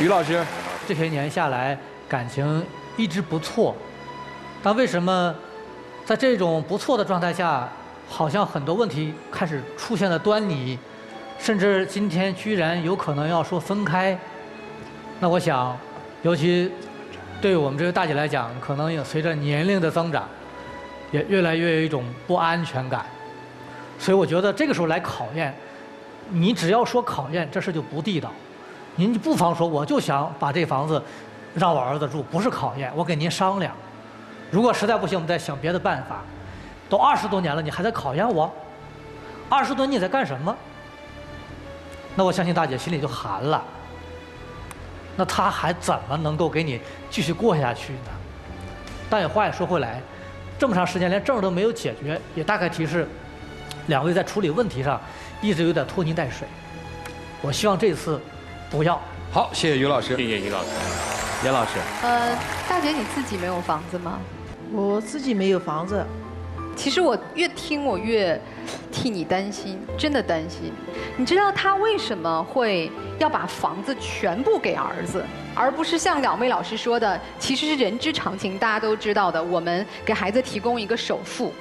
于老师，这些年下来感情一直不错，但为什么在这种不错的状态下，好像很多问题开始出现了端倪，甚至今天居然有可能要说分开？那我想，尤其对我们这位大姐来讲，可能也随着年龄的增长，也越来越有一种不安全感。所以我觉得这个时候来考验，你只要说考验，这事就不地道。您不妨说，我就想把这房子让我儿子住，不是考验，我给您商量。如果实在不行，我们再想别的办法。都二十多年了，你还在考验我？二十多年你在干什么？那我相信大姐心里就寒了。那他还怎么能够给你继续过下去呢？但也话也说回来，这么长时间连证都没有解决，也大概提示两位在处理问题上一直有点拖泥带水。我希望这次不要。好，谢谢于老师。谢谢于老师。严老师，呃，大姐你自己没有房子吗？我自己没有房子，其实我越听我越替你担心，真的担心。你知道他为什么会要把房子全部给儿子，而不是像两位老师说的，其实是人之常情，大家都知道的，我们给孩子提供一个首付。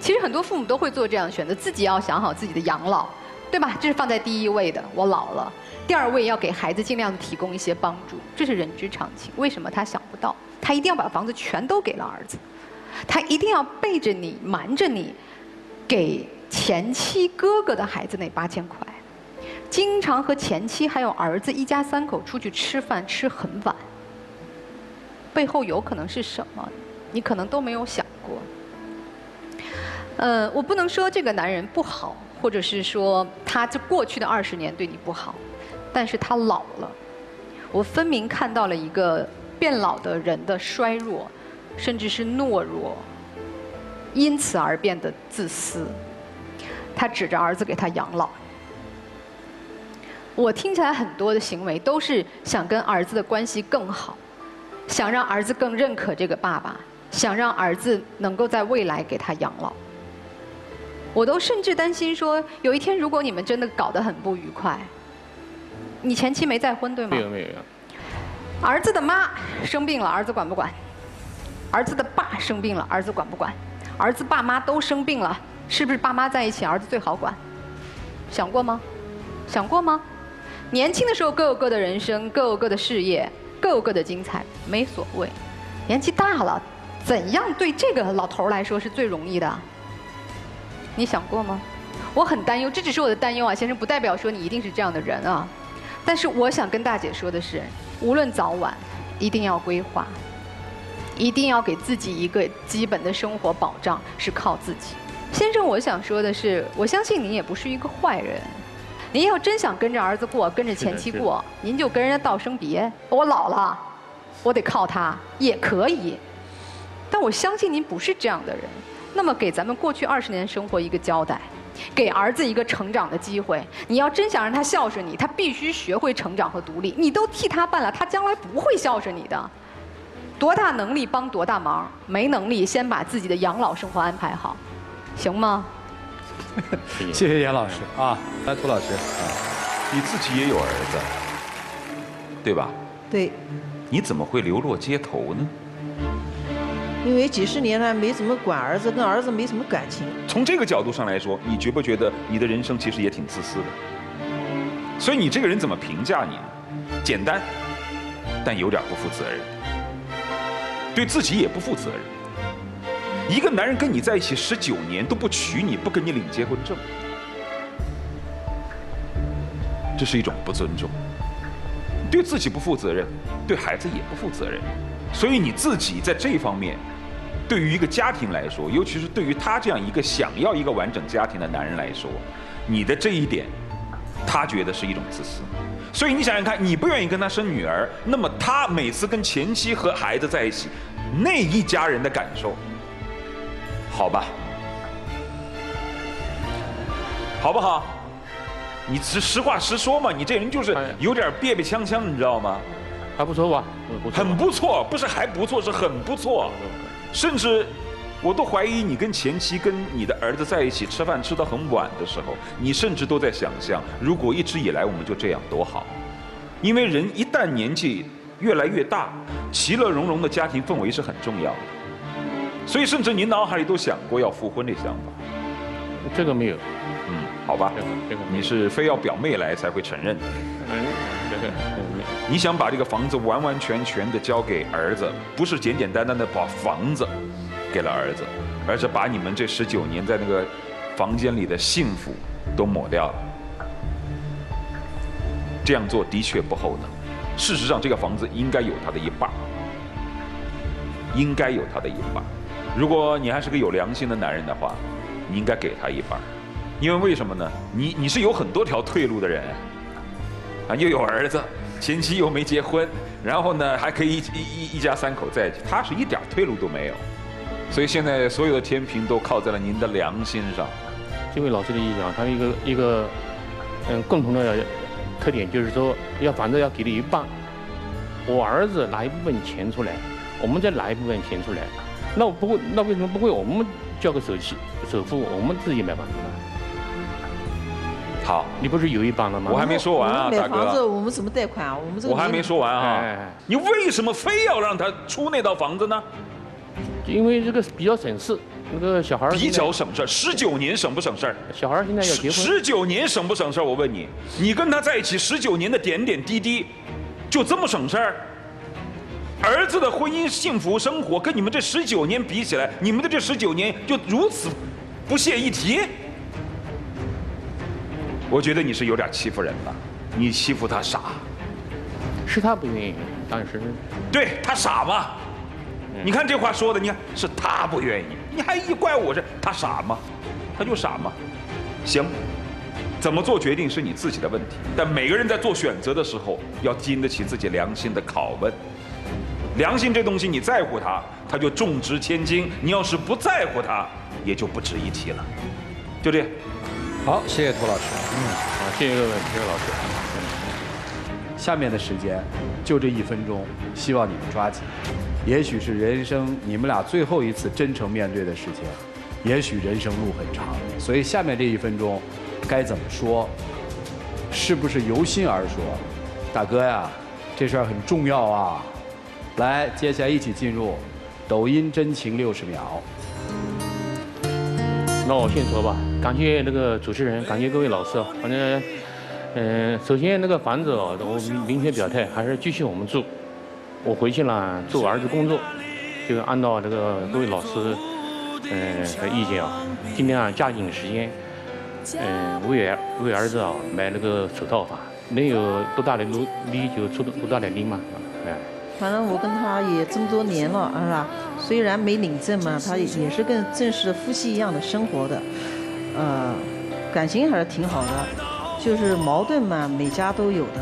其实很多父母都会做这样的选择，自己要想好自己的养老，对吧？这是放在第一位的，我老了。第二位要给孩子尽量提供一些帮助，这是人之常情。为什么他想不到？他一定要把房子全都给了儿子，他一定要背着你瞒着你，给前妻哥哥的孩子那八千块，经常和前妻还有儿子一家三口出去吃饭吃很晚，背后有可能是什么？你可能都没有想过。呃，我不能说这个男人不好，或者是说他这过去的二十年对你不好，但是他老了，我分明看到了一个变老的人的衰弱，甚至是懦弱，因此而变得自私。他指着儿子给他养老。我听起来很多的行为都是想跟儿子的关系更好，想让儿子更认可这个爸爸，想让儿子能够在未来给他养老。我都甚至担心说，有一天如果你们真的搞得很不愉快，你前妻没再婚对吗？没有没有。儿子的妈生病了，儿子管不管？儿子的爸生病了，儿子管不管？儿子爸妈都生病了，是不是爸妈在一起，儿子最好管？想过吗？想过吗？年轻的时候各有各的人生，各有各的事业，各有各的精彩，没所谓。年纪大了，怎样对这个老头来说是最容易的？你想过吗？我很担忧，这只是我的担忧啊，先生，不代表说你一定是这样的人啊。但是我想跟大姐说的是，无论早晚，一定要规划，一定要给自己一个基本的生活保障，是靠自己。先生，我想说的是，我相信您也不是一个坏人。您要真想跟着儿子过，跟着前妻过，您就跟人家道声别。我老了，我得靠他，也可以。但我相信您不是这样的人。那么，给咱们过去二十年生活一个交代，给儿子一个成长的机会。你要真想让他孝顺你，他必须学会成长和独立。你都替他办了，他将来不会孝顺你的。多大能力帮多大忙，没能力先把自己的养老生活安排好，行吗？谢谢严老师啊，来涂老师，你自己也有儿子，对吧？对，你怎么会流落街头呢？因为几十年来没怎么管儿子，跟儿子没什么感情。从这个角度上来说，你觉不觉得你的人生其实也挺自私的？所以你这个人怎么评价你呢？简单，但有点不负责任，对自己也不负责任。一个男人跟你在一起十九年都不娶你，不跟你领结婚证，这是一种不尊重。对自己不负责任，对孩子也不负责任。所以你自己在这方面，对于一个家庭来说，尤其是对于他这样一个想要一个完整家庭的男人来说，你的这一点，他觉得是一种自私。所以你想想看，你不愿意跟他生女儿，那么他每次跟前妻和孩子在一起，那一家人的感受，好吧，好不好？你实实话实说嘛，你这人就是有点别别呛呛，你知道吗？还不错吧？很不错，不是还不错，是很不错。甚至，我都怀疑你跟前妻、跟你的儿子在一起吃饭吃到很晚的时候，你甚至都在想象，如果一直以来我们就这样多好。因为人一旦年纪越来越大，其乐融融的家庭氛围是很重要的。所以，甚至您脑海里都想过要复婚的想法。这个没有，嗯，好吧这，个这个你是非要表妹来才会承认。你想把这个房子完完全全的交给儿子，不是简简单单的把房子给了儿子，而是把你们这十九年在那个房间里的幸福都抹掉了。这样做的确不厚道。事实上，这个房子应该有他的一半，应该有他的一半。如果你还是个有良心的男人的话，你应该给他一半，因为为什么呢？你你是有很多条退路的人。啊，又有儿子，前妻又没结婚，然后呢还可以一一一家三口在一起，他是一点退路都没有，所以现在所有的天平都靠在了您的良心上。这位老师的意见啊，他一个一个嗯共同的特点就是说，要房子要给你一半，我儿子拿一部分钱出来，我们再拿一部分钱出来，那我不会，那为什么不会我们交个首期首付，我们自己买房子呢？好，你不是有一帮了吗？我还没说完啊，大哥买房子，我们怎么贷款啊？我们这个我还没说完啊哎，你为什么非要让他出那套房子呢？因为这个比较省事，那个小孩比较省事儿，十九年省不省事儿？小孩儿现在要结婚，十九年省不省事儿？我问你，你跟他在一起十九年的点点滴滴，就这么省事儿？儿子的婚姻幸福生活跟你们这十九年比起来，你们的这十九年就如此不屑一提？我觉得你是有点欺负人了，你欺负他傻，是他不愿意，当时对他傻吗？你看这话说的，你看是他不愿意，你还一怪我这他傻吗？他就傻吗？行，怎么做决定是你自己的问题，但每个人在做选择的时候要经得起自己良心的拷问。良心这东西，你在乎它，它就重值千金；你要是不在乎它，也就不值一提了。就这样。好，谢谢涂老师。嗯，好，谢谢各位，谢谢老师。下面的时间就这一分钟，希望你们抓紧。也许是人生你们俩最后一次真诚面对的事情，也许人生路很长，所以下面这一分钟该怎么说？是不是由心而说？大哥呀，这事儿很重要啊！来，接下来一起进入抖音真情六十秒。那我先说吧，感谢那个主持人，感谢各位老师。反正，嗯、首先那个房子哦，我明确表态，还是继续我们住。我回去了做儿子工作，就按照这个各位老师，嗯、的意见啊，尽量加紧时间，嗯、为儿为儿子啊买那个首套房，能有多大的努力就出多大的力嘛，哎。反正我跟他也这么多年了，是吧？虽然没领证嘛，他也也是跟正式的夫妻一样的生活的，呃，感情还是挺好的。就是矛盾嘛，每家都有的。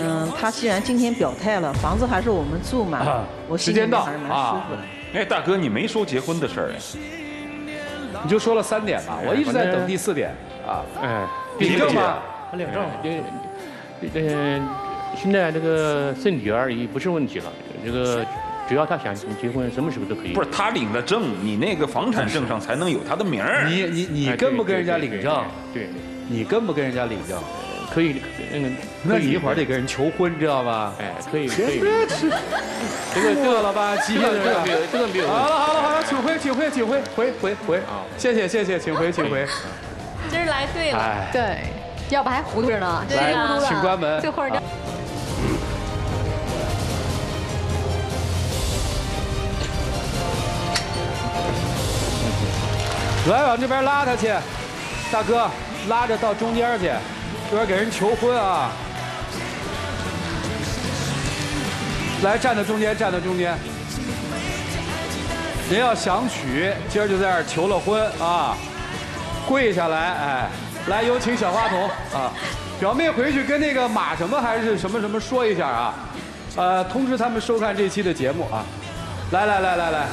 嗯，他既然今天表态了，房子还是我们住嘛，啊我心里时间到还是蛮舒啊服的。哎，大哥，你没说结婚的事儿哎。你就说了三点吧，我一直在等第四点啊。哎，领证吗？领证了。现在这个生女儿已不是问题了，这个只要他想结婚，什么时候都可以。不是他领了证，你那个房产证上才能有他的名儿。你你你哎跟不跟人家领证？对，对你跟不跟人家领证？可以，嗯，那你一会儿得跟人求婚，知道吧？哎，可以，可以。这个饿了吧？急了这个没有，这个没有。好了好了好了，请回请回请回回回回啊谢谢谢谢，请回请回。今儿来对了，哎，对，要不还糊涂着呢，对呀稀里糊涂的请关门最后来往这边拉他去，大哥，拉着到中间去，这边给人求婚啊！来，站在中间，站在中间。人要想娶，今儿就在这儿求了婚啊！跪下来，哎，来，有请小花童啊！表妹回去跟那个马什么还是什么什么说一下啊，呃，通知他们收看这期的节目啊！来来来来来，